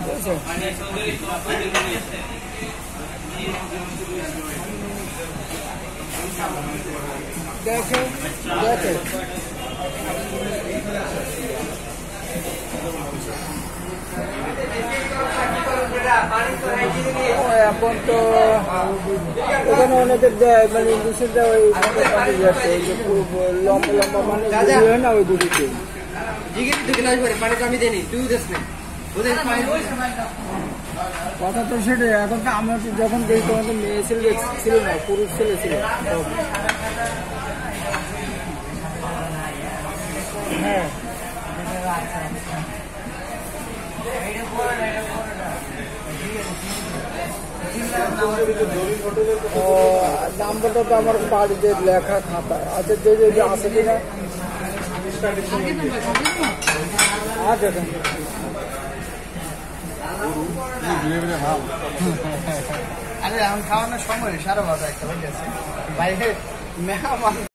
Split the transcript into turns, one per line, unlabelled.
দেখে দেখে এখন তো ওখানে অনেকে দেয় মানে দেয় ওই পানি যাচ্ছে ওই যে লম্বা লম্বা মানে হয় না ওই
দুই গ্লাস পানি তো আমি দেনি তুই দেস না ওদের পানি
কথা তো সেটাই এখন তো আমরা তো যখন দেখি তখন তো মেয়ে ছেলে ছিল না পুরুষ ছেলে ছিল সব। হ্যাঁ ও, নাম্বারটা তো আমার বাড়িতে লেখা খাতা আচ্ছা যে যে যে আছে কিনা আর দেখেন
আরে এখন খাওয়ানোর সময় সারা বাজার একটা হয়ে গেছে। বাইরে মেহমান